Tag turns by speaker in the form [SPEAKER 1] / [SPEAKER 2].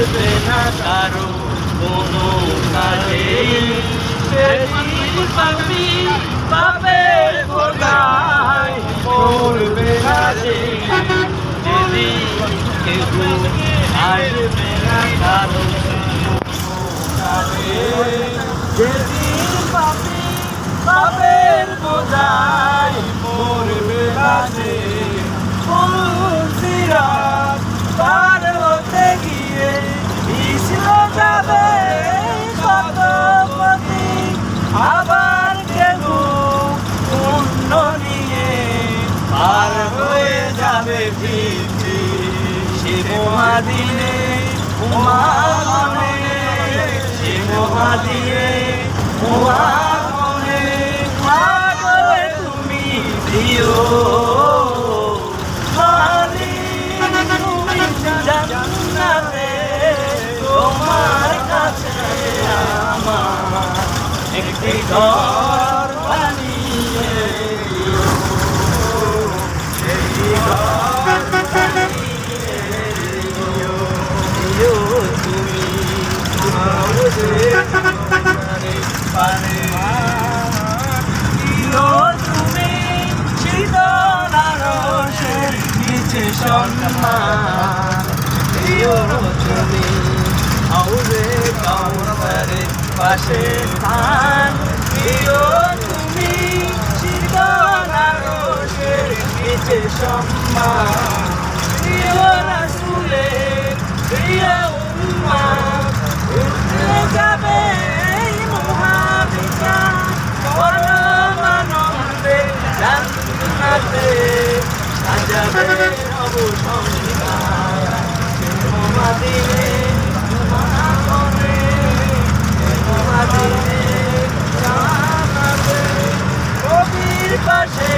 [SPEAKER 1] আসবে না কারও কোনো কাজে পাবি বাপের খোদায় পড়বে না যে যেদিন কেউ আসবে না কারও পাবি বোঝাই মরবে বাজে যাবে পৃথিবী সে মহাদিনে উমাগণে, সে মহাদিনে উমাগণে। মাগরে তুমি দিও জান্নাতে তোমার কাছে আমার একটি ঘর বানিয়ে দিও একটি ঘর বানিয়ে দিও দিও তুমি আমাদের পারে। তুমি শীতলার রসের নিচে সম্মান। তুমি হাউরে কাউরে পাশে স্থান। তুমি শীতলার রসের নিচে সম্মান। পাশে